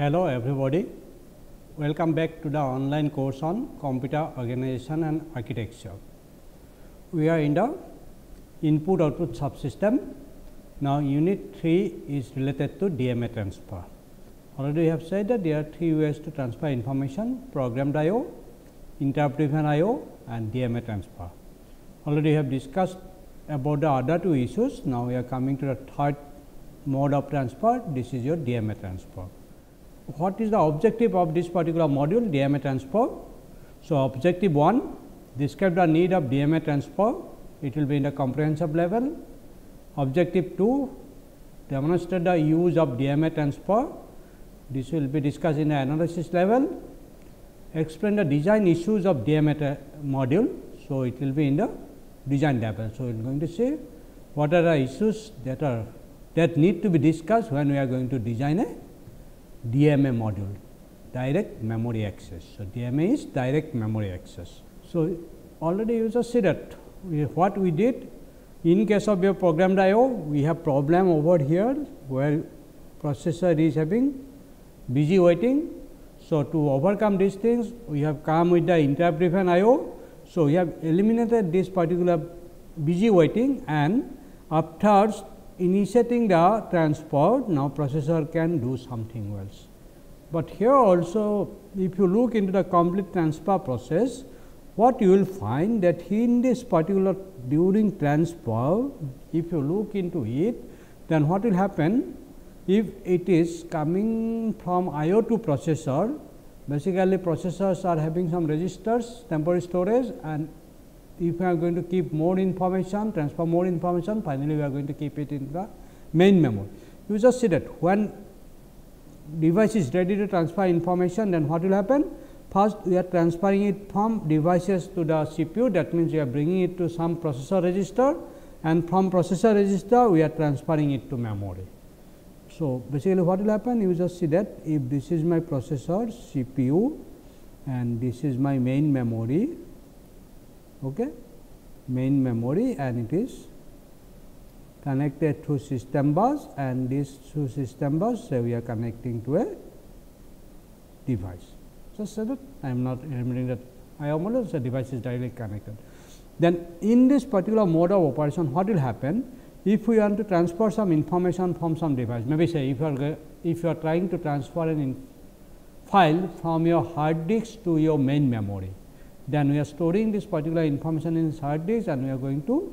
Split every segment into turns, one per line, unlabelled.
Hello everybody, welcome back to the online course on computer organization and architecture. We are in the input output subsystem. Now, unit 3 is related to DMA transfer. Already we have said that there are three ways to transfer information programmed I/O, interrupt driven I/O and DMA transfer. Already we have discussed about the other two issues. Now, we are coming to the third mode of transfer, this is your DMA transfer what is the objective of this particular module DMA transfer. So, objective 1 describe the need of DMA transfer, it will be in the comprehensive level. Objective 2 demonstrate the use of DMA transfer, this will be discussed in the analysis level. Explain the design issues of DMA module. So, it will be in the design level. So, we are going to see what are the issues that are that need to be discussed when we are going to design a DMA module direct memory access. So, DMA is direct memory access. So, already just see that we, what we did in case of your programmed I/O we have problem over here where processor is having busy waiting. So, to overcome these things we have come with the interrupt driven I/O. So, we have eliminated this particular busy waiting and after initiating the transport now processor can do something else. But here also if you look into the complete transfer process what you will find that in this particular during transfer if you look into it then what will happen if it is coming from IO to processor basically processors are having some registers temporary storage and if we are going to keep more information, transfer more information, finally, we are going to keep it in the main memory. You just see that when device is ready to transfer information, then what will happen? First, we are transferring it from devices to the CPU, that means, we are bringing it to some processor register and from processor register, we are transferring it to memory. So, basically what will happen? You just see that if this is my processor CPU and this is my main memory, okay, main memory and it is connected through system bus and this through system bus so we are connecting to a device. Just so that I am not remembering that IO model, the device is directly connected. Then in this particular mode of operation what will happen if we want to transfer some information from some device maybe say if you are if you are trying to transfer an file from your hard disk to your main memory then we are storing this particular information in hard disk and we are going to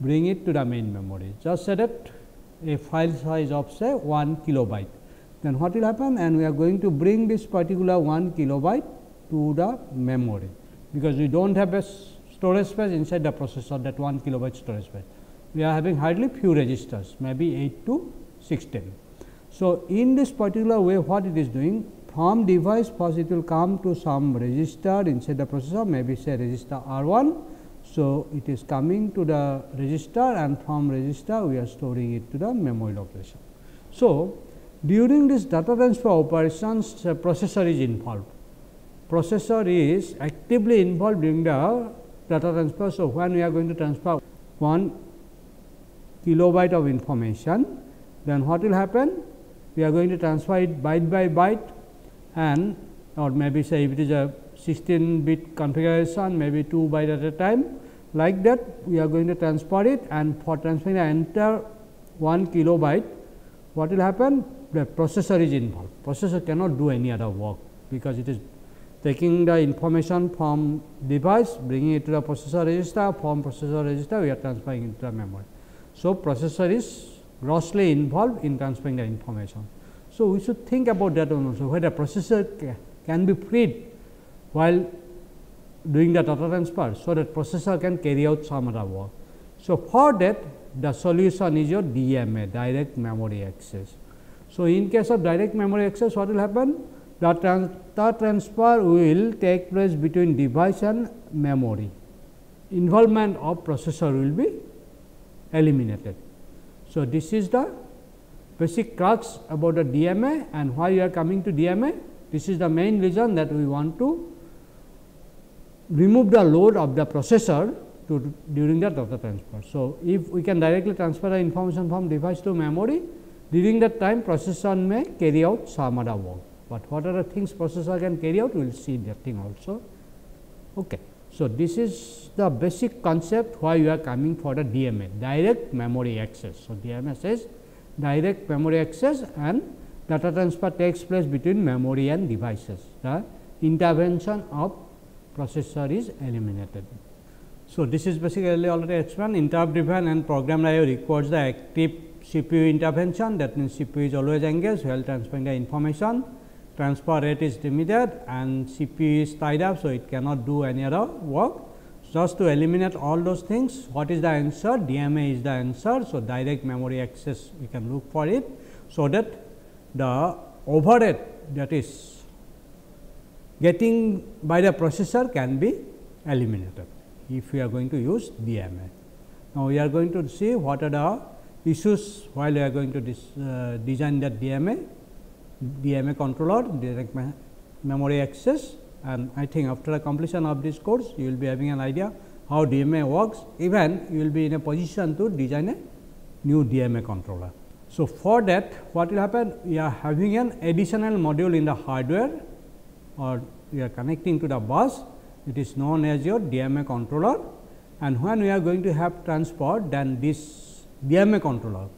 bring it to the main memory. Just say that a file size of say 1 kilobyte. Then what will happen and we are going to bring this particular 1 kilobyte to the memory, because we do not have a storage space inside the processor that 1 kilobyte storage space. We are having hardly few registers maybe 8 to 16. So, in this particular way what it is doing from device first it will come to some register inside the processor maybe say register R 1. So, it is coming to the register and from register we are storing it to the memory location. So, during this data transfer operations processor is involved. Processor is actively involved during the data transfer. So, when we are going to transfer 1 kilobyte of information, then what will happen? We are going to transfer it byte by byte and or maybe say if it is a 16 bit configuration maybe 2 byte at a time like that we are going to transfer it and for transferring the entire 1 kilobyte what will happen the processor is involved processor cannot do any other work because it is taking the information from device bringing it to the processor register from processor register we are transferring into the memory. So, processor is grossly involved in transferring the information. So, we should think about that also whether processor can be freed while doing the data transfer. So, that processor can carry out some other work. So, for that the solution is your DMA direct memory access. So, in case of direct memory access what will happen? The data transfer will take place between device and memory. Involvement of processor will be eliminated. So, this is the basic crux about the DMA and why you are coming to DMA. This is the main reason that we want to remove the load of the processor to during the data transfer. So, if we can directly transfer the information from device to memory, During that time processor may carry out some other work, but what are the things processor can carry out we will see that thing also. Okay. So, this is the basic concept why you are coming for the DMA direct memory access. So, DMA says direct memory access and data transfer takes place between memory and devices. The intervention of processor is eliminated. So, this is basically already explained interrupt driven and program IO requires the active CPU intervention that means CPU is always engaged while transferring the information transfer rate is limited and CPU is tied up. So, it cannot do any other work. Just to eliminate all those things what is the answer DMA is the answer. So, direct memory access we can look for it. So, that the overhead that is getting by the processor can be eliminated if we are going to use DMA. Now, we are going to see what are the issues while we are going to dis, uh, design that DMA, DMA controller, direct me memory access and I think after the completion of this course, you will be having an idea how DMA works, even you will be in a position to design a new DMA controller. So, for that what will happen? We are having an additional module in the hardware or we are connecting to the bus it is known as your DMA controller and when we are going to have transport then this DMA controller.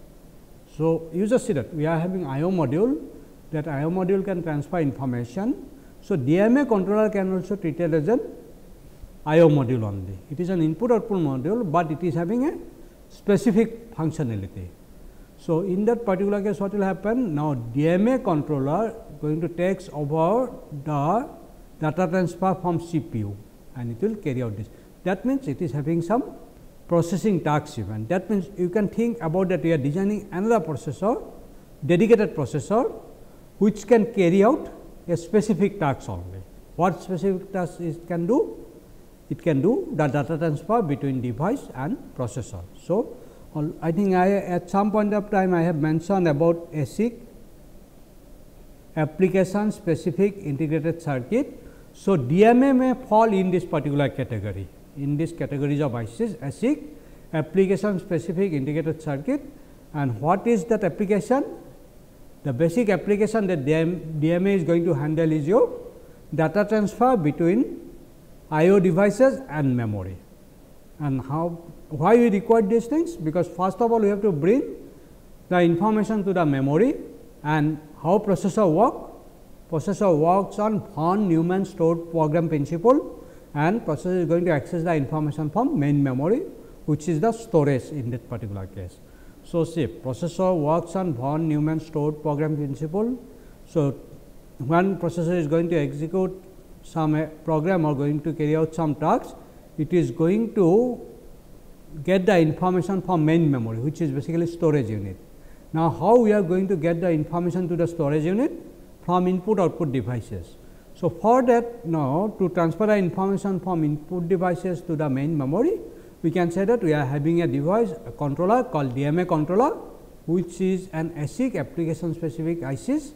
So, you just see that we are having IO module that IO module can transfer information. So, DMA controller can also treat it as an IO module only. It is an input output module, but it is having a specific functionality. So, in that particular case what will happen? Now, DMA controller going to takes over the data transfer from CPU and it will carry out this. That means, it is having some processing tasks even. That means, you can think about that we are designing another processor, dedicated processor, which can carry out a specific task only. What specific task it can do? It can do the data transfer between device and processor. So, I think I at some point of time I have mentioned about ASIC application specific integrated circuit so, DMA may fall in this particular category, in this categories of ICs ASIC application specific integrated circuit and what is that application? The basic application that DMA is going to handle is your data transfer between IO devices and memory. And how why we require these things? Because first of all we have to bring the information to the memory and how processor work processor works on von Neumann stored program principle and processor is going to access the information from main memory which is the storage in that particular case. So, see processor works on von Neumann stored program principle. So, when processor is going to execute some uh, program or going to carry out some tasks, it is going to get the information from main memory which is basically storage unit. Now, how we are going to get the information to the storage unit? from input output devices. So, for that now to transfer the information from input devices to the main memory, we can say that we are having a device a controller called DMA controller, which is an ASIC application specific ICs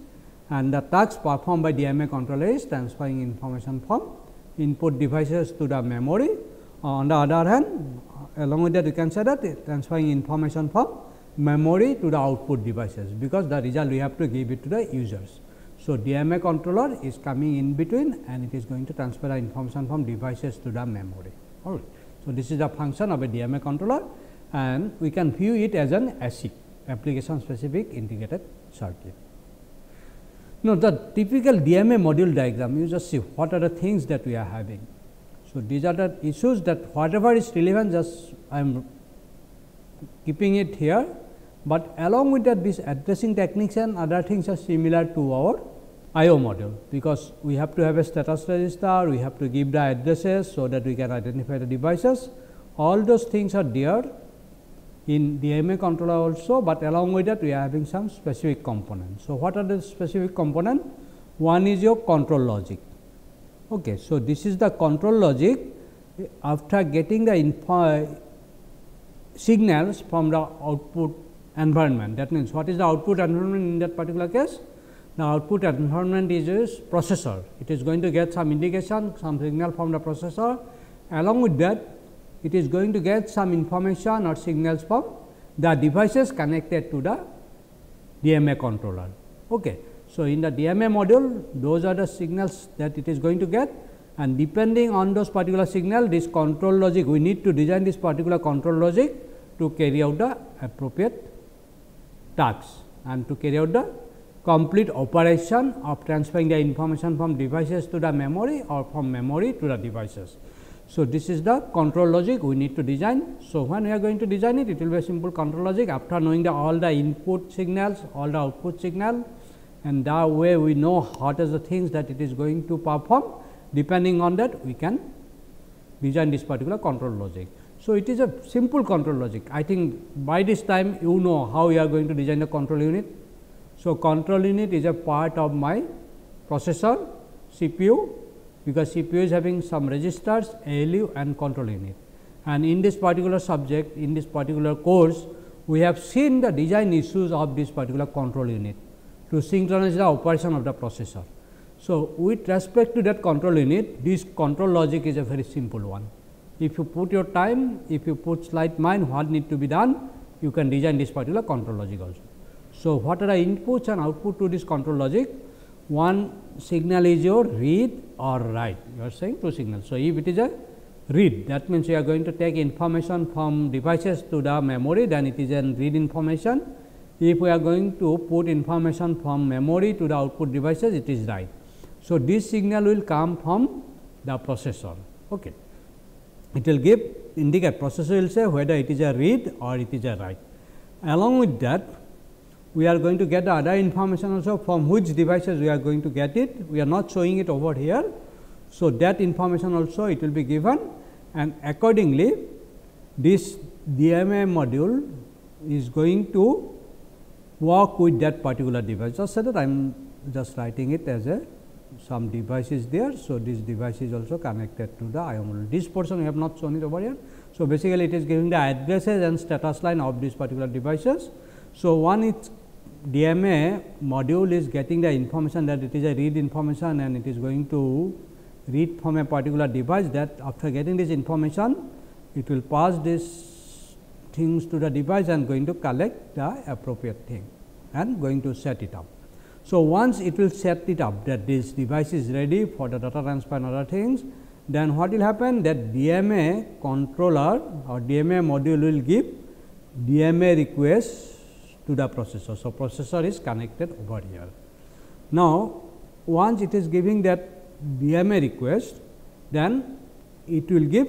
and the task performed by DMA controller is transferring information from input devices to the memory. Uh, on the other hand, along with that we can say that transferring information from memory to the output devices, because the result we have to give it to the users. So, DMA controller is coming in between and it is going to transfer the information from devices to the memory. All right. So, this is the function of a DMA controller and we can view it as an ASIC application specific integrated circuit. Now, the typical DMA module diagram you just see what are the things that we are having. So, these are the issues that whatever is relevant just I am keeping it here, but along with that this addressing techniques and other things are similar to our IO module, because we have to have a status register, we have to give the addresses, so that we can identify the devices. All those things are there in DMA controller also, but along with that we are having some specific components. So, what are the specific component? One is your control logic. Okay. So, this is the control logic after getting the signals from the output environment. That means, what is the output environment in that particular case? The output environment is a processor. It is going to get some indication, some signal from the processor. Along with that, it is going to get some information or signals from the devices connected to the DMA controller. Okay. So, in the DMA module those are the signals that it is going to get and depending on those particular signal this control logic we need to design this particular control logic to carry out the appropriate tasks and to carry out the complete operation of transferring the information from devices to the memory or from memory to the devices. So, this is the control logic we need to design. So, when we are going to design it, it will be a simple control logic after knowing the all the input signals, all the output signal and that way we know what is the things that it is going to perform depending on that we can design this particular control logic. So, it is a simple control logic. I think by this time you know how you are going to design the control unit. So, control unit is a part of my processor CPU because CPU is having some registers ALU and control unit. And in this particular subject in this particular course we have seen the design issues of this particular control unit to synchronize the operation of the processor. So, with respect to that control unit, this control logic is a very simple one. If you put your time, if you put slight mind what need to be done, you can design this particular control logic also. So, what are the inputs and output to this control logic? One signal is your read or write, you are saying two signals. So, if it is a read that means, you are going to take information from devices to the memory then it is a read information if we are going to put information from memory to the output devices, it is write. So, this signal will come from the processor. Okay. It will give indicate processor will say whether it is a read or it is a write. Along with that, we are going to get the other information also from which devices we are going to get it. We are not showing it over here. So, that information also it will be given and accordingly this DMA module is going to work with that particular device. Just so that I am just writing it as a some device is there. So, this device is also connected to the IO module. This portion we have not shown it over here. So, basically it is giving the addresses and status line of these particular devices. So, one is DMA module is getting the information that it is a read information and it is going to read from a particular device that after getting this information it will pass this things to the device and going to collect the appropriate thing and going to set it up. So, once it will set it up that this device is ready for the data transfer and other things, then what will happen that DMA controller or DMA module will give DMA request to the processor. So, processor is connected over here. Now, once it is giving that DMA request, then it will give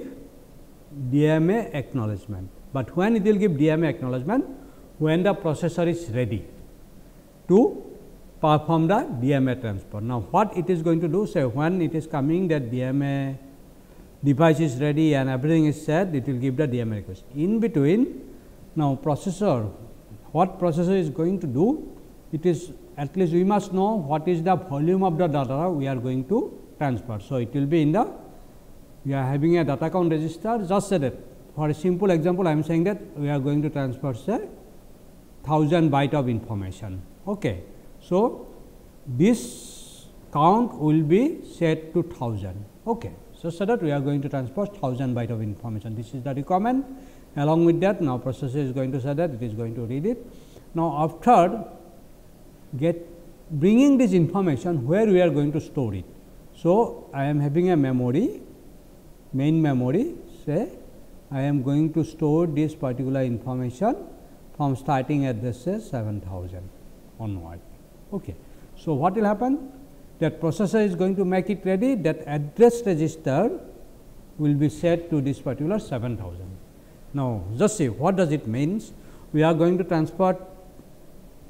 DMA acknowledgement but when it will give DMA acknowledgement when the processor is ready to perform the DMA transfer. Now, what it is going to do say when it is coming that DMA device is ready and everything is set it will give the DMA request. In between now processor what processor is going to do it is at least we must know what is the volume of the data we are going to transfer. So, it will be in the we are having a data count register just set it for a simple example, I am saying that we are going to transfer say 1000 byte of information. Okay. So, this count will be set to 1000. Okay. So, so that we are going to transfer 1000 byte of information. This is the requirement. Along with that, now processor is going to say that it is going to read it. Now, after get bringing this information, where we are going to store it. So, I am having a memory, main memory say I am going to store this particular information from starting addresses 7000 onward. Okay. So, what will happen? That processor is going to make it ready that address register will be set to this particular 7000. Now, just see what does it means? We are going to transport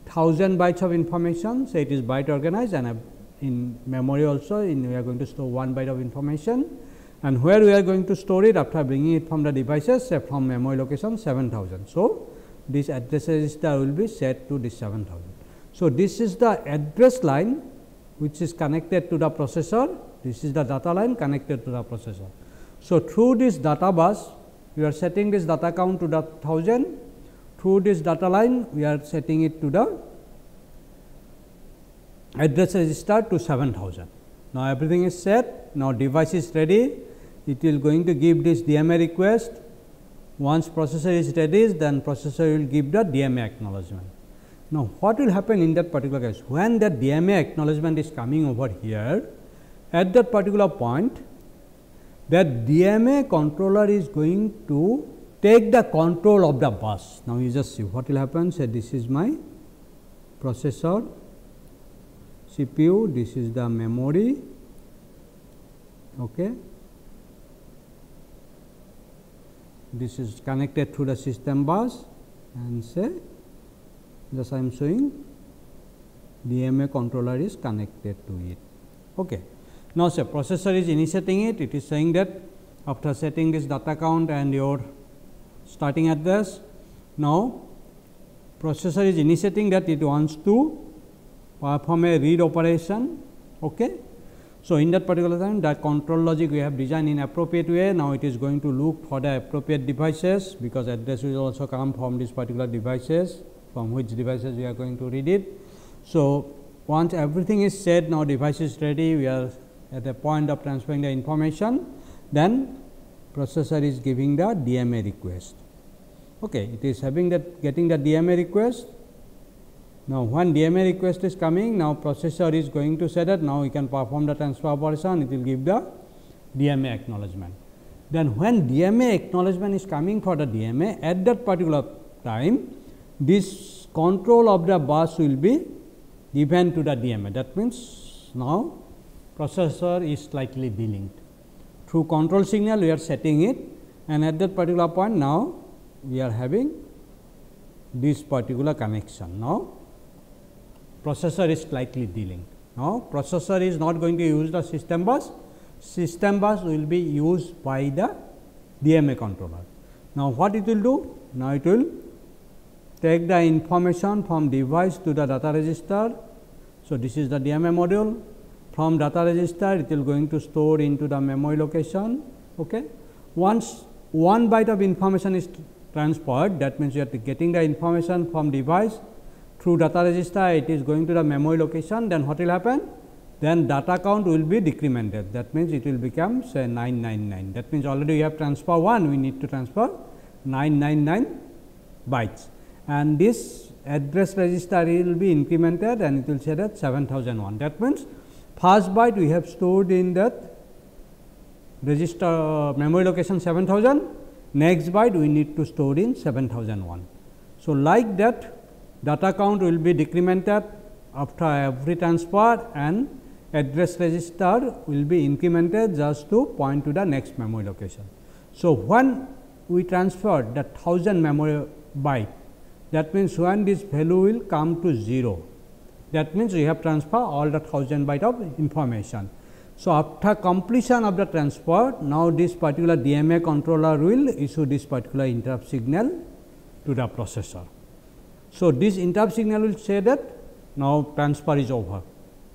1000 bytes of information, say it is byte organized and uh, in memory also in we are going to store 1 byte of information and where we are going to store it after bringing it from the devices say from memory location 7000. So, this address register will be set to this 7000. So, this is the address line which is connected to the processor, this is the data line connected to the processor. So, through this data bus we are setting this data count to the 1000, through this data line we are setting it to the address register to 7000. Now, everything is set, now device is ready, it will going to give this DMA request. Once processor is ready, then processor will give the DMA acknowledgement. Now, what will happen in that particular case? When that DMA acknowledgement is coming over here, at that particular point, that DMA controller is going to take the control of the bus. Now, you just see what will happen say this is my processor CPU, this is the memory. Okay. This is connected to the system bus and say just I am showing DMA controller is connected to it. Okay. Now, say processor is initiating it, it is saying that after setting this data count and your starting address, now processor is initiating that it wants to perform a read operation. Okay. So, in that particular time that control logic we have designed in appropriate way. Now, it is going to look for the appropriate devices because address will also come from this particular devices from which devices we are going to read it. So, once everything is set now device is ready we are at the point of transferring the information then processor is giving the DMA request. Okay, it is having that getting the DMA request. Now, when DMA request is coming, now processor is going to say that now we can perform the transfer operation, it will give the DMA acknowledgement. Then, when DMA acknowledgement is coming for the DMA, at that particular time, this control of the bus will be given to the DMA. That means, now processor is slightly delinked. Through control signal, we are setting it and at that particular point now we are having this particular connection. Now, processor is slightly delinked. Now, processor is not going to use the system bus, system bus will be used by the DMA controller. Now, what it will do? Now, it will take the information from device to the data register. So, this is the DMA module from data register it will going to store into the memory location. Okay. Once one byte of information is transferred that means you are getting the information from device. Through data register it is going to the memory location then what will happen? Then data count will be decremented. That means it will become say 999 that means already you have transfer 1 we need to transfer 999 bytes. And this address register will be incremented and it will say that 7001 that means first byte we have stored in that register uh, memory location 7000 next byte we need to store in 7001. So, like that data count will be decremented after every transfer and address register will be incremented just to point to the next memory location. So, when we transfer the 1000 memory byte that means, when this value will come to 0 that means, we have transfer all the 1000 byte of information. So, after completion of the transfer, now this particular DMA controller will issue this particular interrupt signal to the processor. So, this interrupt signal will say that now transfer is over,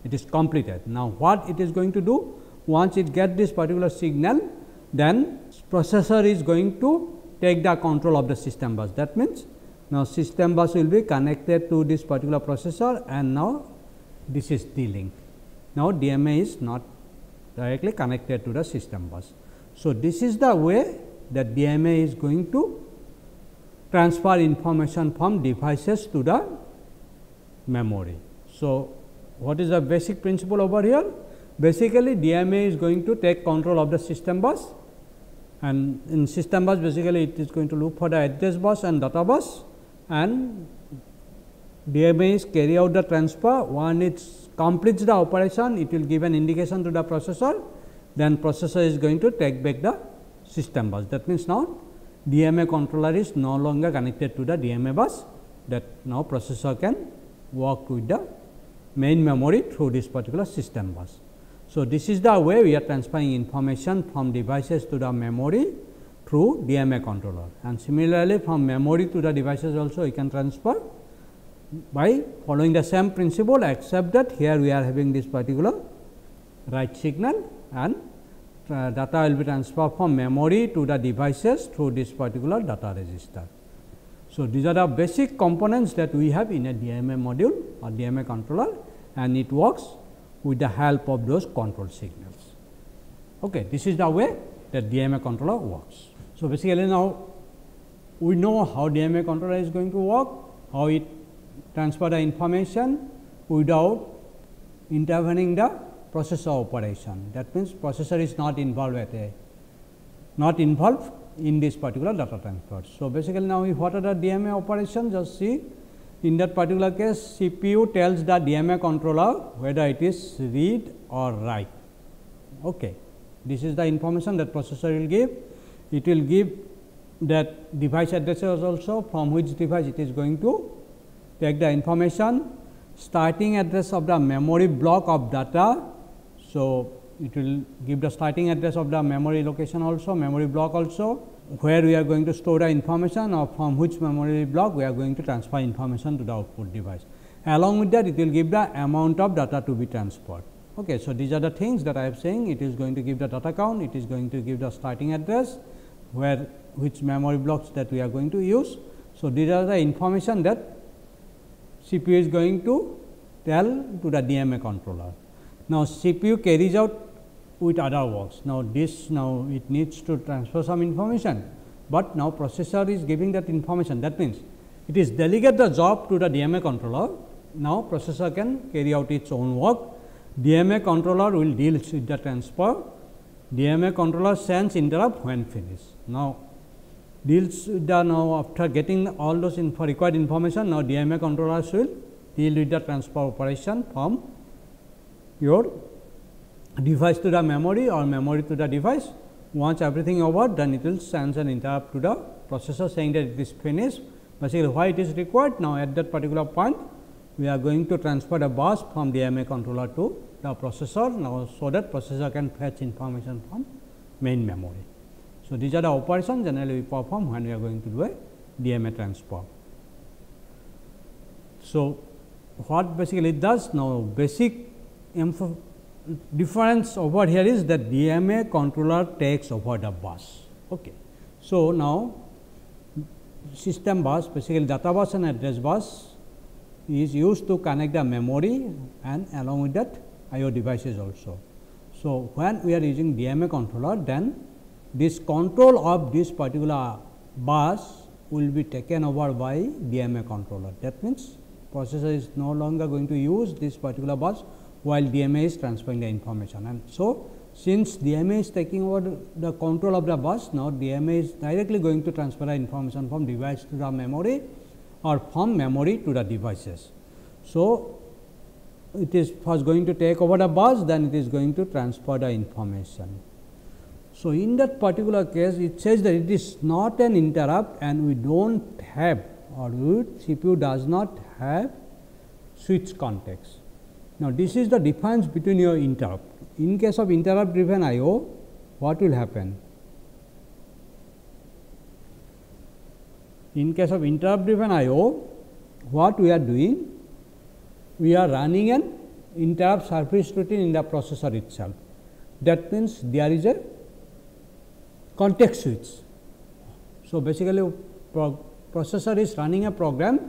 it is completed. Now, what it is going to do? Once it get this particular signal, then processor is going to take the control of the system bus. That means, now system bus will be connected to this particular processor and now this is the link. Now, DMA is not directly connected to the system bus. So, this is the way that DMA is going to transfer information from devices to the memory. So, what is the basic principle over here? Basically, DMA is going to take control of the system bus and in system bus basically it is going to look for the address bus and data bus and DMA is carry out the transfer one it completes the operation, it will give an indication to the processor, then processor is going to take back the system bus. That means, now DMA controller is no longer connected to the DMA bus that now processor can work with the main memory through this particular system bus. So, this is the way we are transferring information from devices to the memory through DMA controller and similarly from memory to the devices also we can transfer by following the same principle except that here we are having this particular write signal and uh, data will be transferred from memory to the devices through this particular data register. So, these are the basic components that we have in a DMA module or DMA controller and it works with the help of those control signals. Okay, this is the way that DMA controller works. So, basically now we know how DMA controller is going to work, how it transfer the information without intervening the processor operation. That means, processor is not involved at a not involved in this particular data transfer. So, basically now what are the DMA operations just see in that particular case CPU tells the DMA controller whether it is read or write. Okay. This is the information that processor will give. It will give that device addresses also from which device it is going to take the information starting address of the memory block of data. So, it will give the starting address of the memory location also memory block also where we are going to store the information or from which memory block we are going to transfer information to the output device. Along with that it will give the amount of data to be transferred. Okay, so, these are the things that I am saying it is going to give the data count, it is going to give the starting address where which memory blocks that we are going to use. So, these are the information that CPU is going to tell to the DMA controller. Now, CPU carries out with other works. Now, this now it needs to transfer some information, but now processor is giving that information that means, it is delegate the job to the DMA controller. Now, processor can carry out its own work. DMA controller will deal with the transfer. DMA controller sends interrupt when finished. Now, deals with the now after getting all those required information now DMA controllers will deal with the transfer operation from your device to the memory or memory to the device. Once everything over, then it will send an interrupt to the processor saying that it is finished. Basically, why it is required? Now, at that particular point, we are going to transfer the bus from DMA controller to the processor now, so that processor can fetch information from main memory. So, these are the operations generally we perform when we are going to do a DMA transfer. So, what basically it does now basic difference over here is that DMA controller takes over the bus. Okay. So, now system bus basically data bus and address bus is used to connect the memory and along with that IO devices also. So, when we are using DMA controller then this control of this particular bus will be taken over by DMA controller. That means, processor is no longer going to use this particular bus while DMA is transferring the information. And so, since DMA is taking over the control of the bus, now DMA is directly going to transfer the information from device to the memory or from memory to the devices. So, it is first going to take over the bus, then it is going to transfer the information. So, in that particular case, it says that it is not an interrupt and we do not have or CPU does not have switch context. Now, this is the difference between your interrupt. In case of interrupt driven IO, what will happen? In case of interrupt driven IO, what we are doing? We are running an interrupt service routine in the processor itself. That means, there is a context switch. So, basically pro processor is running a program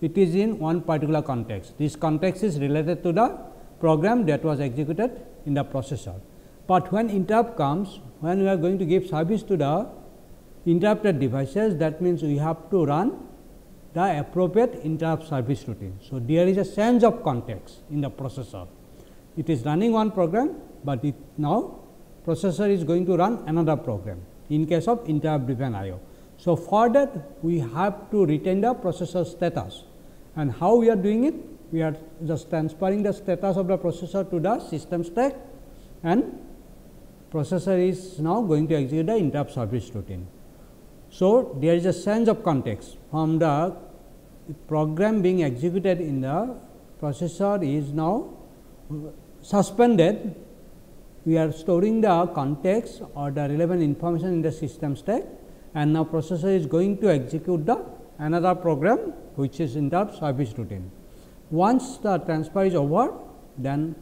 it is in one particular context. This context is related to the program that was executed in the processor. But when interrupt comes, when we are going to give service to the interrupted devices, that means we have to run the appropriate interrupt service routine. So, there is a change of context in the processor. It is running one program, but it now processor is going to run another program in case of interrupt driven IO. So, for that we have to retain the processor status and how we are doing it? We are just transferring the status of the processor to the system stack and processor is now going to execute the interrupt service routine. So, there is a change of context from the program being executed in the processor is now suspended. We are storing the context or the relevant information in the system stack and now processor is going to execute the another program which is in the service routine. Once the transfer is over, then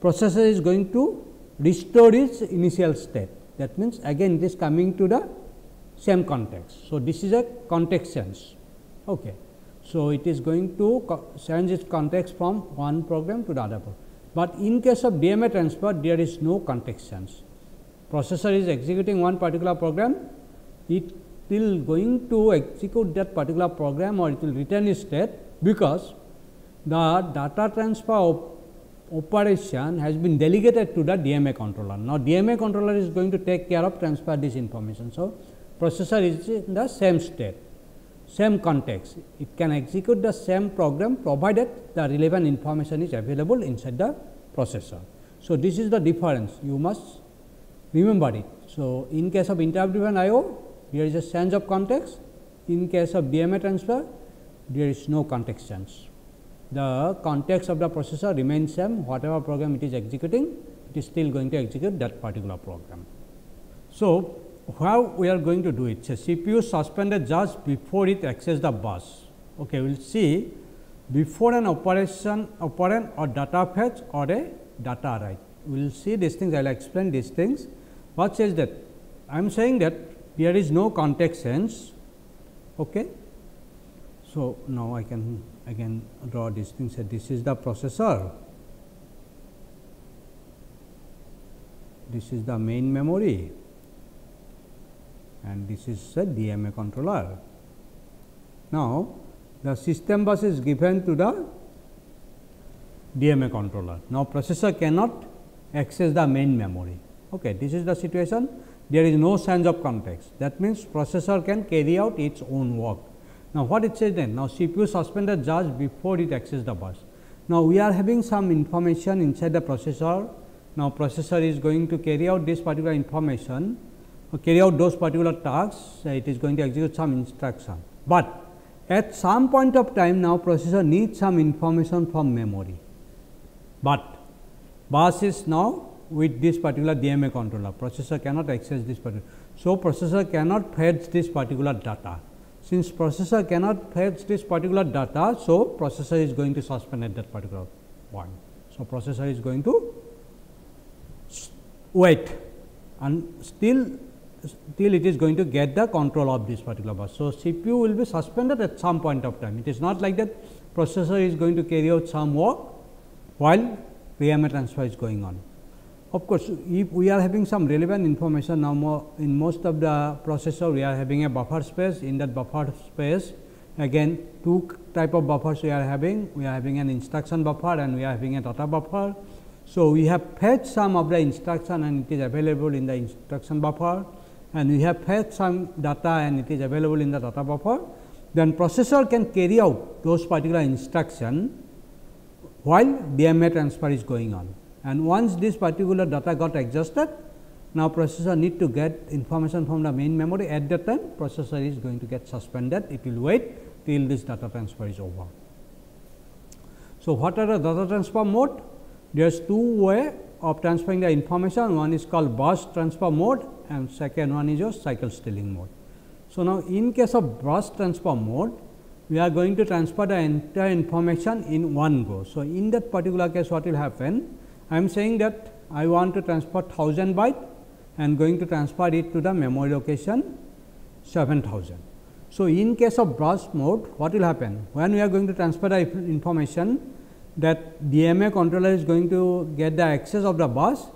processor is going to restore its initial state. That means, again it is coming to the same context. So, this is a context sense. Okay. So, it is going to change its context from one program to the other program. But in case of DMA transfer, there is no context change. Processor is executing one particular program, it will going to execute that particular program or it will return its state because the data transfer op operation has been delegated to the DMA controller. Now, DMA controller is going to take care of transfer this information. So, processor is in the same state, same context. It can execute the same program provided the relevant information is available inside the processor. So, this is the difference you must remember it. So, in case of interrupt driven I O there is a change of context, in case of DMA transfer there is no context change. The context of the processor remains same whatever program it is executing it is still going to execute that particular program. So, how we are going to do it? So, CPU suspended just before it access the bus. Okay, we will see before an operation operand or data fetch or a data write. We will see these things, I will explain these things. What says that? I am saying that there is no context sense. Okay. So, now I can again draw this thing say this is the processor, this is the main memory and this is a DMA controller. Now, the system bus is given to the DMA controller. Now, processor cannot access the main memory. Okay, this is the situation. There is no sense of context. That means, processor can carry out its own work. Now, what it says then? Now, CPU suspended just before it access the bus. Now, we are having some information inside the processor. Now, processor is going to carry out this particular information carry out those particular tasks, uh, it is going to execute some instruction. But at some point of time now processor needs some information from memory, but bus is now with this particular DMA controller, processor cannot access this particular. So, processor cannot fetch this particular data. Since processor cannot fetch this particular data, so processor is going to suspend at that particular point. So, processor is going to wait and still till it is going to get the control of this particular bus. So, CPU will be suspended at some point of time. It is not like that processor is going to carry out some work while DMA transfer is going on. Of course, if we are having some relevant information now more in most of the processor we are having a buffer space in that buffer space again two type of buffers we are having we are having an instruction buffer and we are having a data buffer. So, we have fetched some of the instruction and it is available in the instruction buffer and we have fetched some data and it is available in the data buffer, then processor can carry out those particular instruction while DMA transfer is going on. And once this particular data got adjusted, now processor need to get information from the main memory at that time processor is going to get suspended, it will wait till this data transfer is over. So, what are the data transfer mode? There is two way of transferring the information, one is called burst transfer mode and second one is your cycle stealing mode. So, now in case of burst transfer mode, we are going to transfer the entire information in one go. So, in that particular case what will happen? I am saying that I want to transfer 1000 byte and going to transfer it to the memory location 7000. So, in case of burst mode what will happen? When we are going to transfer the information that DMA controller is going to get the access of the bus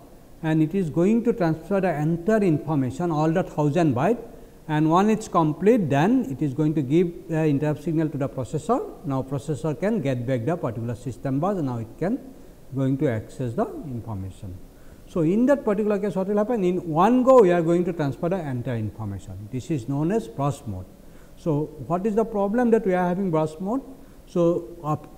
and it is going to transfer the entire information all the 1000 byte and when it is complete then it is going to give the interrupt signal to the processor. Now, processor can get back the particular system bus and now it can going to access the information. So, in that particular case what will happen in one go we are going to transfer the entire information this is known as burst mode. So, what is the problem that we are having burst mode? So,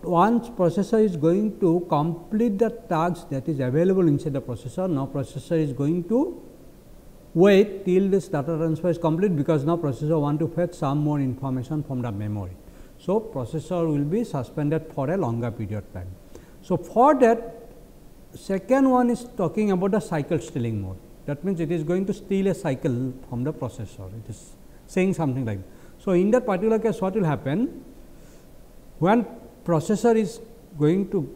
once processor is going to complete the task that is available inside the processor, now processor is going to wait till this data transfer is complete, because now processor want to fetch some more information from the memory. So, processor will be suspended for a longer period time. So, for that second one is talking about the cycle stealing mode. That means, it is going to steal a cycle from the processor, it is saying something like. So, in that particular case what will happen? When processor is going to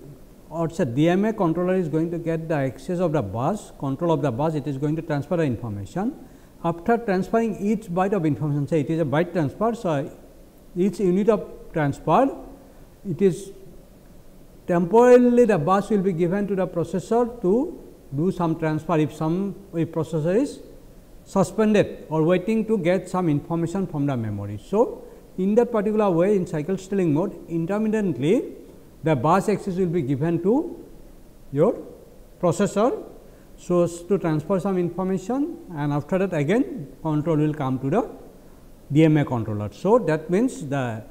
or say DMA controller is going to get the access of the bus, control of the bus, it is going to transfer the information. After transferring each byte of information, say it is a byte transfer, so each unit of transfer, it is temporarily the bus will be given to the processor to do some transfer if some if processor is suspended or waiting to get some information from the memory. So, in that particular way in cycle stealing mode intermittently the bus access will be given to your processor so to transfer some information and after that again control will come to the DMA controller. So, that means the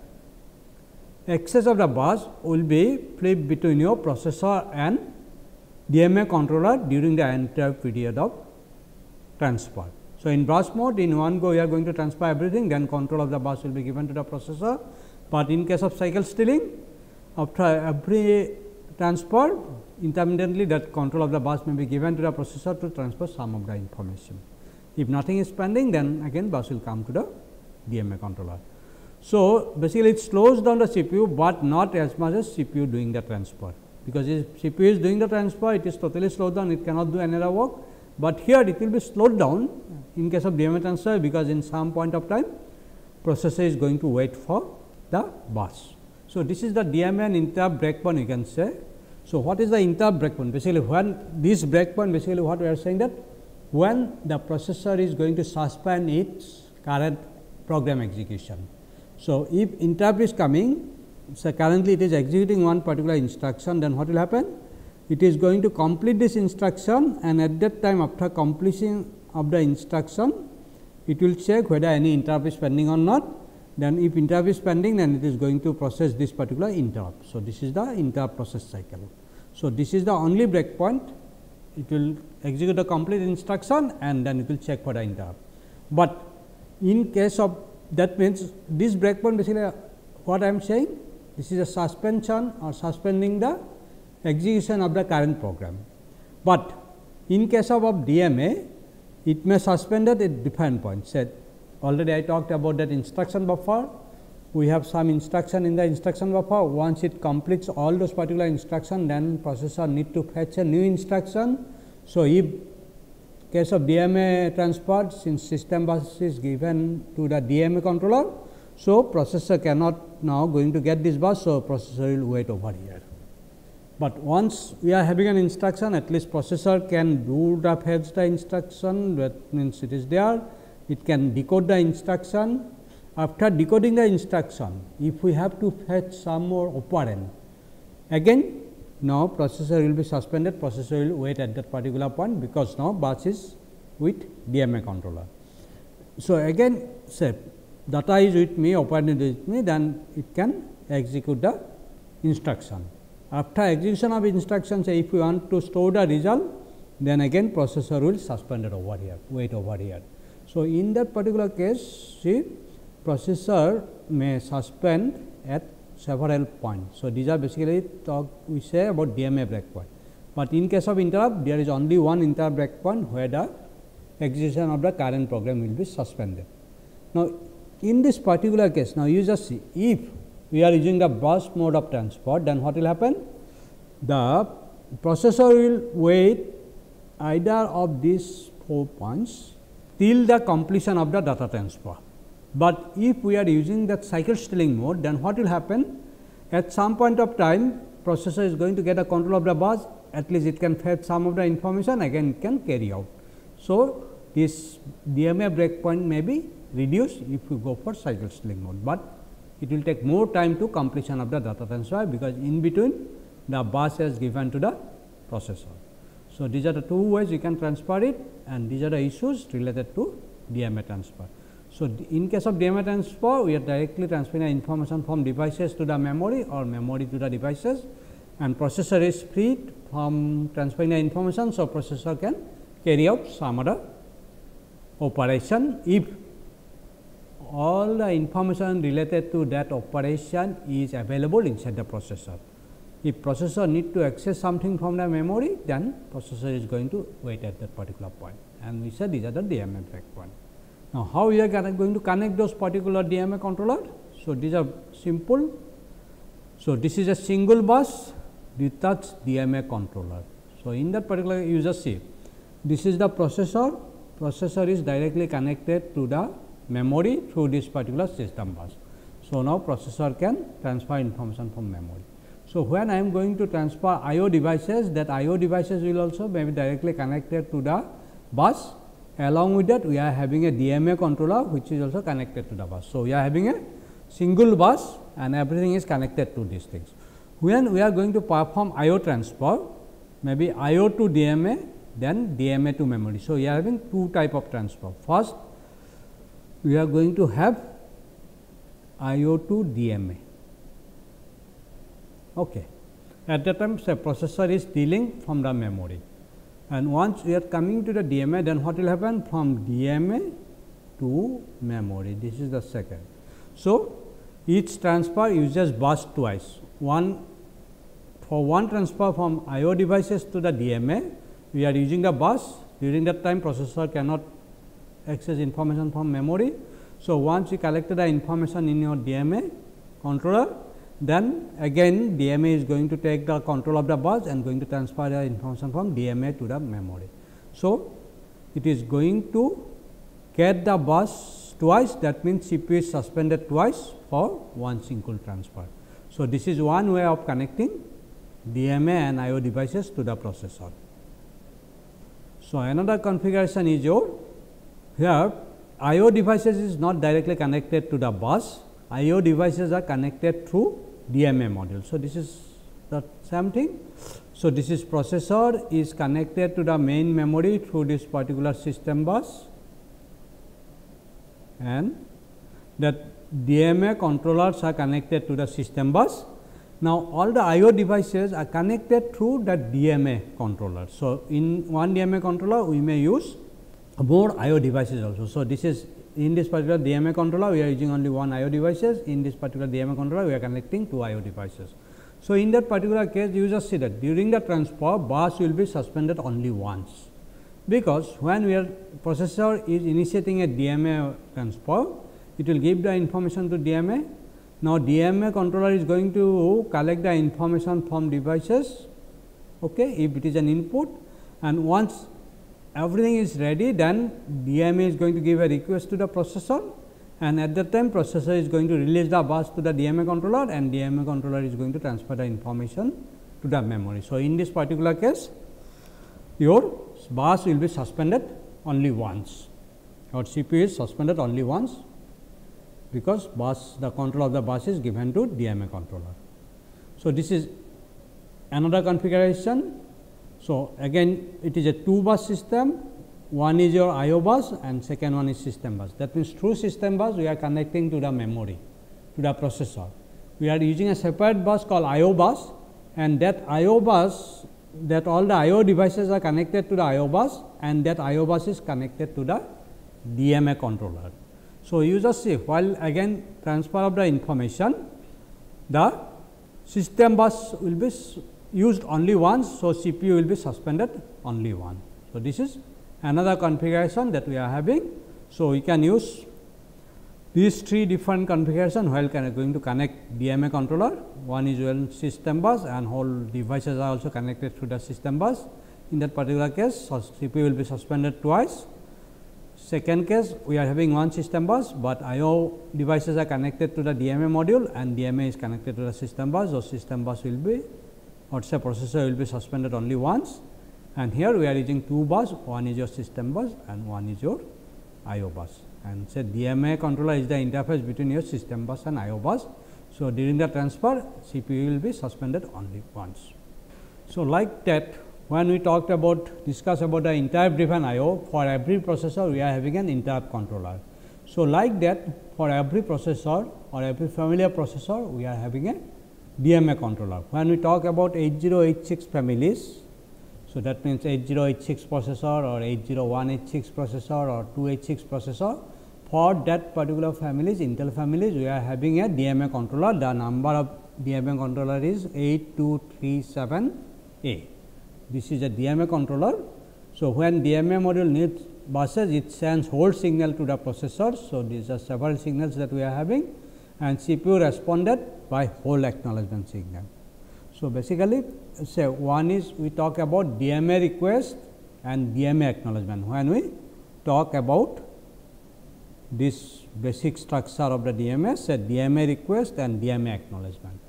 access of the bus will be flipped between your processor and DMA controller during the entire period of transfer. So, in burst mode in one go we are going to transfer everything then control of the bus will be given to the processor, but in case of cycle stealing after every transfer intermittently that control of the bus may be given to the processor to transfer some of the information. If nothing is pending then again bus will come to the DMA controller. So, basically it slows down the CPU, but not as much as CPU doing the transfer because if CPU is doing the transfer it is totally slowed down it cannot do any other work, but here it will be slowed down in case of DMA transfer because in some point of time processor is going to wait for the bus. So, this is the DMA and interrupt breakpoint you can say. So, what is the interrupt breakpoint basically when this breakpoint basically what we are saying that when the processor is going to suspend its current program execution. So, if interrupt is coming so currently it is executing one particular instruction then what will happen it is going to complete this instruction and at that time after completion of the instruction it will check whether any interrupt is pending or not then if interrupt is pending then it is going to process this particular interrupt. So, this is the interrupt process cycle. So, this is the only breakpoint it will execute the complete instruction and then it will check for the interrupt. But in case of that means this breakpoint basically what I am saying this is a suspension or suspending the execution of the current program. But in case of, of DMA it may suspend at a different points said already I talked about that instruction buffer we have some instruction in the instruction buffer once it completes all those particular instruction then processor need to fetch a new instruction. So, if case of DMA transfer since system bus is given to the DMA controller. So, processor cannot now going to get this bus. So, processor will wait over here. But once we are having an instruction at least processor can do the fetch the instruction that means it is there it can decode the instruction. After decoding the instruction if we have to fetch some more operand again now processor will be suspended processor will wait at that particular point because now bus is with DMA controller. So, again say data is with me operand is with me then it can execute the instruction. After execution of instruction say if we want to store the result then again processor will suspend it over here wait over here. So, in that particular case see processor may suspend at several points. So, these are basically talk we say about DMA breakpoint, but in case of interrupt there is only one interrupt breakpoint where the execution of the current program will be suspended. Now, in this particular case now you just see if we are using the burst mode of transport then what will happen? The processor will wait either of these four points till the completion of the data transfer. But if we are using that cycle stealing mode then what will happen? At some point of time processor is going to get a control of the bus at least it can fetch some of the information again it can carry out. So, this DMA breakpoint may be reduced if you go for cycle stealing mode, but it will take more time to completion of the data transfer because in between the bus is given to the processor. So, these are the two ways you can transfer it and these are the issues related to DMA transfer. So, in case of DMA transfer, we are directly transferring information from devices to the memory or memory to the devices and processor is freed from transferring the information. So, processor can carry out some other operation if all the information related to that operation is available inside the processor. If processor need to access something from the memory, then processor is going to wait at that particular point and we said these are the DMA breakpoint. Now, how we are going to connect those particular DMA controller? So, these are simple. So, this is a single bus detached DMA controller. So, in that particular you just see this is the processor, processor is directly connected to the memory through this particular system bus. So, now processor can transfer information from memory. So, when I am going to transfer IO devices that IO devices will also be directly connected to the bus along with that we are having a DMA controller which is also connected to the bus. So, we are having a single bus and everything is connected to these things. When we are going to perform IO transfer, maybe IO to DMA, then DMA to memory. So, we are having two type of transfer. First, we are going to have IO to DMA. Okay. At that time, the processor is stealing from the memory and once we are coming to the DMA, then what will happen from DMA to memory. This is the second. So, each transfer uses bus twice. One for one transfer from IO devices to the DMA, we are using the bus. During that time, processor cannot access information from memory. So, once you collected the information in your DMA controller, then again DMA is going to take the control of the bus and going to transfer the information from DMA to the memory. So, it is going to get the bus twice that means CPU is suspended twice for one single transfer. So, this is one way of connecting DMA and IO devices to the processor. So, another configuration is your here IO devices is not directly connected to the bus, IO devices are connected through DMA module. So, this is the same thing. So, this is processor is connected to the main memory through this particular system bus and that DMA controllers are connected to the system bus. Now, all the IO devices are connected through the DMA controller. So, in one DMA controller we may use more IO devices also. So, this is in this particular DMA controller we are using only one IO devices, in this particular DMA controller we are connecting two IO devices. So, in that particular case you just see that during the transfer bus will be suspended only once, because when we are processor is initiating a DMA transfer, it will give the information to DMA. Now, DMA controller is going to collect the information from devices okay, if it is an input and once everything is ready then DMA is going to give a request to the processor and at that time processor is going to release the bus to the DMA controller and DMA controller is going to transfer the information to the memory. So, in this particular case your bus will be suspended only once or CPU is suspended only once because bus the control of the bus is given to DMA controller. So, this is another configuration so, again it is a two bus system, one is your IO bus and second one is system bus. That means, through system bus we are connecting to the memory, to the processor. We are using a separate bus called IO bus and that IO bus that all the IO devices are connected to the IO bus and that IO bus is connected to the DMA controller. So, you just see while again transfer of the information, the system bus will be used only once. So, CPU will be suspended only one. So, this is another configuration that we are having. So, we can use these three different configuration while going to connect DMA controller. One is one system bus and whole devices are also connected to the system bus. In that particular case, CPU will be suspended twice. Second case, we are having one system bus, but IO devices are connected to the DMA module and DMA is connected to the system bus. So, system bus will be or say processor will be suspended only once and here we are using two bus, one is your system bus and one is your IO bus and say DMA controller is the interface between your system bus and IO bus. So, during the transfer CPU will be suspended only once. So, like that when we talked about discuss about the interrupt driven IO for every processor we are having an interrupt controller. So, like that for every processor or every familiar processor we are having a DMA controller. When we talk about 8086 families, so that means 8086 processor or 80186 processor or 286 processor, for that particular families Intel families we are having a DMA controller. The number of DMA controller is 8237A. This is a DMA controller. So, when DMA module needs buses it sends hold signal to the processor. So, these are several signals that we are having and CPU responded by hold acknowledgement signal. So, basically say one is we talk about DMA request and DMA acknowledgement. When we talk about this basic structure of the DMA say DMA request and DMA acknowledgement.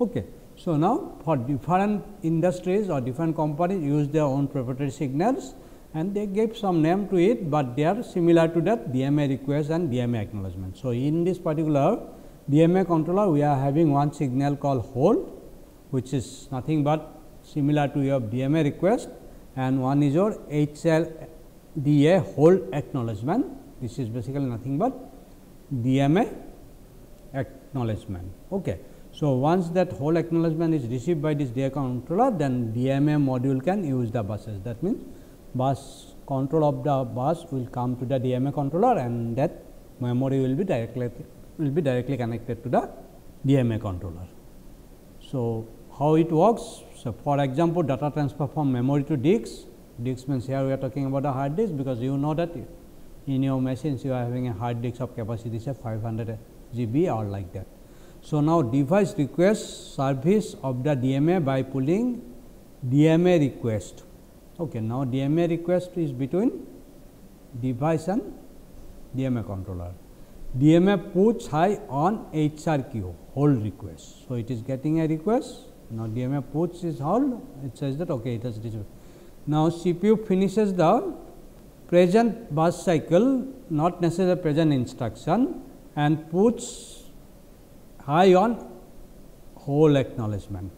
Okay. So, now for different industries or different companies use their own proprietary signals and they gave some name to it, but they are similar to that DMA request and DMA acknowledgement. So, in this particular DMA controller we are having one signal called hold which is nothing but similar to your DMA request and one is your HLDA hold acknowledgement. This is basically nothing but DMA acknowledgement. Okay. So, once that hold acknowledgement is received by this DMA controller, then DMA module can use the buses. That means, bus control of the bus will come to the DMA controller and that memory will be directly will be directly connected to the DMA controller. So, how it works? So, for example, data transfer from memory to disk, disk means here we are talking about a hard disk because you know that in your machines you are having a hard disk of capacity say 500 GB or like that. So, now device requests service of the DMA by pulling DMA request. Okay, now DMA request is between device and DMA controller. DMA puts high on HRQ hold request. So, it is getting a request now DMA puts is hold it says that okay it has received. Now CPU finishes the present bus cycle not necessarily present instruction and puts high on hold acknowledgement.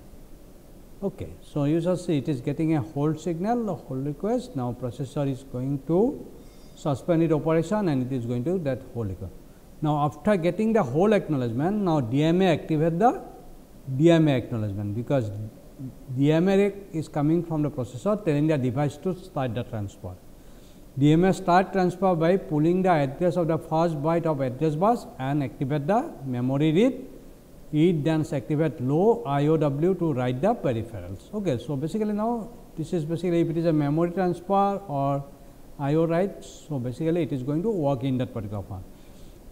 Okay. So, you shall see it is getting a hold signal, a hold request. Now, processor is going to suspend its operation and it is going to that hold request. Now, after getting the hold acknowledgement, now DMA activate the DMA acknowledgement, because DMA is coming from the processor telling the device to start the transfer. DMA start transfer by pulling the address of the first byte of address bus and activate the memory read. It then activate low IOW to write the peripherals. Okay, so basically now this is basically if it is a memory transfer or IO write. So basically it is going to work in that particular form.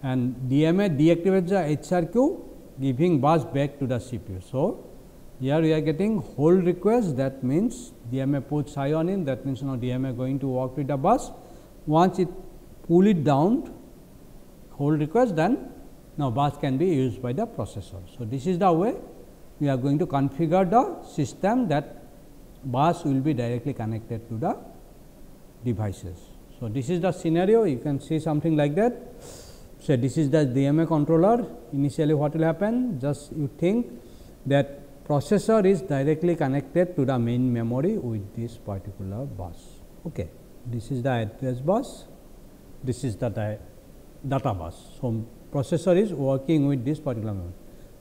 And DMA deactivates the HRQ giving bus back to the CPU. So, here we are getting hold request that means DMA puts ion in that means now DMA going to work with the bus. Once it pull it down hold request then now bus can be used by the processor. So, this is the way we are going to configure the system that bus will be directly connected to the devices. So, this is the scenario you can see something like that. So, this is the DMA controller initially what will happen just you think that processor is directly connected to the main memory with this particular bus. Okay. This is the address bus, this is the data bus. So, processor is working with this particular memory,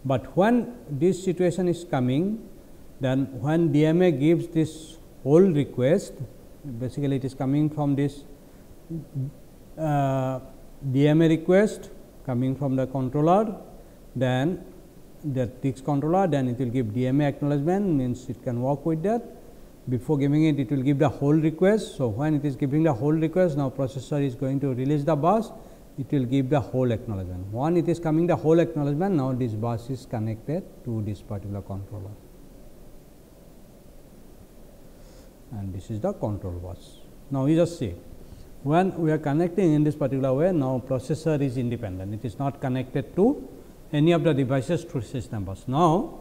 but when this situation is coming then when DMA gives this hold request basically it is coming from this uh, DMA request coming from the controller, then the disk controller, then it will give DMA acknowledgement means it can work with that. Before giving it, it will give the hold request. So, when it is giving the hold request, now processor is going to release the bus, it will give the hold acknowledgement. One it is coming the hold acknowledgement, now this bus is connected to this particular controller. And this is the control bus. Now, we just see when we are connecting in this particular way now processor is independent it is not connected to any of the devices through system bus. Now,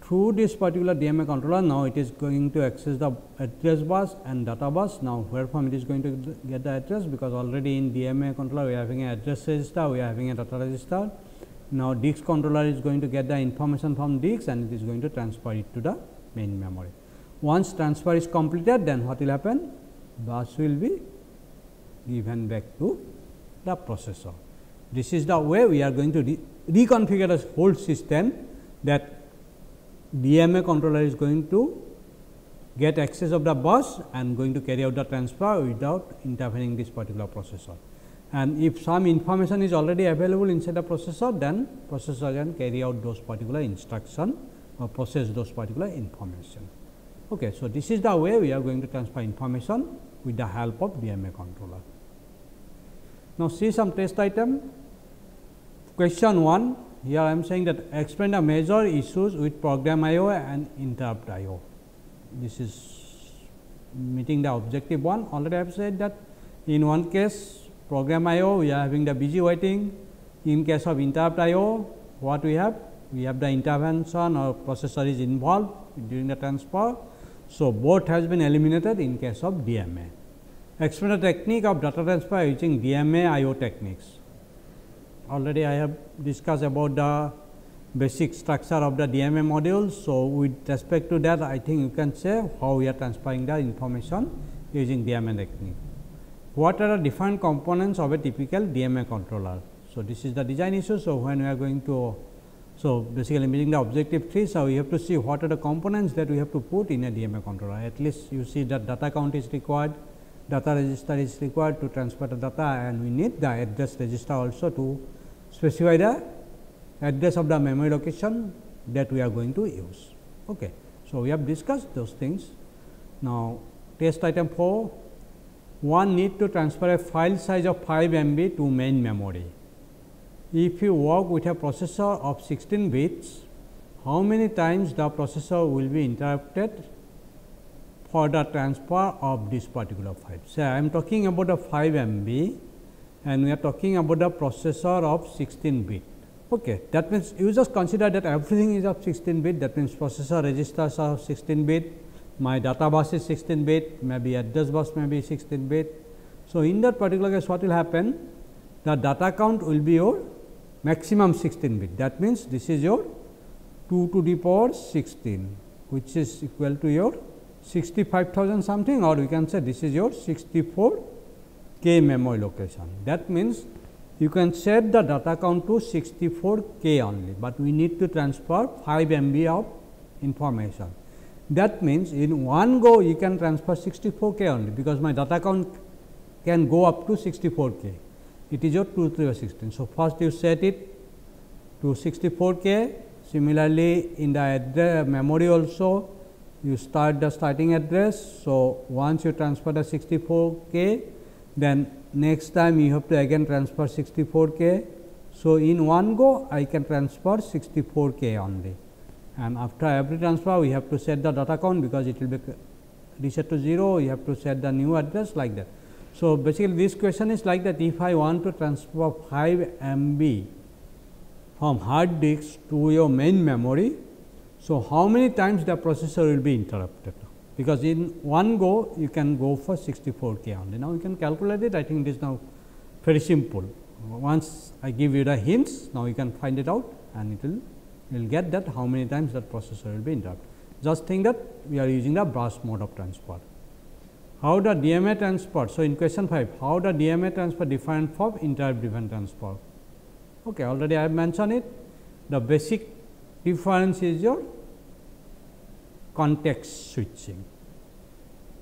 through this particular DMA controller now it is going to access the address bus and data bus. Now, where from it is going to get the address because already in DMA controller we are having an address register, we are having a data register. Now, disk controller is going to get the information from disk and it is going to transfer it to the main memory. Once transfer is completed then what will happen? Bus will be given back to the processor. This is the way we are going to re reconfigure the whole system that DMA controller is going to get access of the bus and going to carry out the transfer without interfering this particular processor. And if some information is already available inside the processor, then processor can carry out those particular instruction or process those particular information. Okay, so, this is the way we are going to transfer information with the help of DMA controller. Now, see some test item. Question 1, here I am saying that explain the major issues with program I O and interrupt I O. This is meeting the objective one. Already I have said that in one case program I O we are having the busy waiting. In case of interrupt I O, what we have? We have the intervention or processor is involved during the transfer. So, both has been eliminated in case of DMA. Explain the technique of data transfer using DMA IO techniques. already I have discussed about the basic structure of the DMA module. So, with respect to that I think you can say how we are transferring the information using DMA technique. What are the different components of a typical DMA controller? So, this is the design issue. So, when we are going to so, basically meeting the objective 3. So, we have to see what are the components that we have to put in a DMA controller. At least you see that data count is required, data register is required to transfer the data and we need the address register also to specify the address of the memory location that we are going to use. Okay. So, we have discussed those things. Now, test item 4, one need to transfer a file size of 5 MB to main memory if you work with a processor of 16 bits, how many times the processor will be interrupted for the transfer of this particular file. So, I am talking about a 5 MB and we are talking about the processor of 16 bit. Okay. That means, you just consider that everything is of 16 bit that means, processor registers are 16 bit, my data bus is 16 bit, maybe address bus may be 16 bit. So, in that particular case what will happen? The data count will be your maximum 16 bit. That means, this is your 2 to the power 16, which is equal to your 65,000 something or we can say this is your 64 k memory location. That means, you can set the data count to 64 k only, but we need to transfer 5 MB of information. That means, in one go you can transfer 64 k only, because my data count can go up to 64 k it is your 2 to the 16. So, first you set it to 64 k similarly in the address memory also you start the starting address. So, once you transfer the 64 k then next time you have to again transfer 64 k. So, in one go I can transfer 64 k only and after every transfer we have to set the data count because it will be reset to 0 you have to set the new address like that. So, basically this question is like that if I want to transfer 5 MB from hard disk to your main memory. So, how many times the processor will be interrupted because in one go you can go for 64 k only. Now, you can calculate it I think it is now very simple. Once I give you the hints now you can find it out and it will you will get that how many times that processor will be interrupted. Just think that we are using the burst mode of transfer. How the DMA transfer? So, in question 5, how the DMA transfer different from interrupt driven transfer? Okay, already I have mentioned it. The basic difference is your context switching.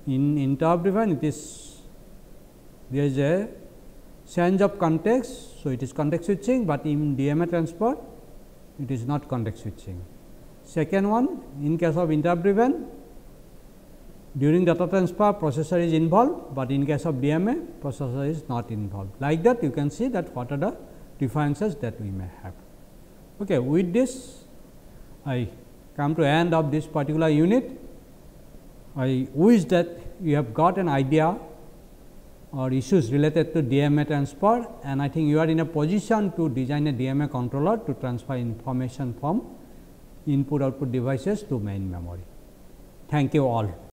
In interrupt driven, it is there is a change of context. So, it is context switching, but in DMA transfer, it is not context switching. Second one, in case of interrupt driven, during data transfer processor is involved, but in case of DMA processor is not involved. Like that you can see that what are the differences that we may have. Okay, with this I come to end of this particular unit. I wish that you have got an idea or issues related to DMA transfer and I think you are in a position to design a DMA controller to transfer information from input output devices to main memory. Thank you all.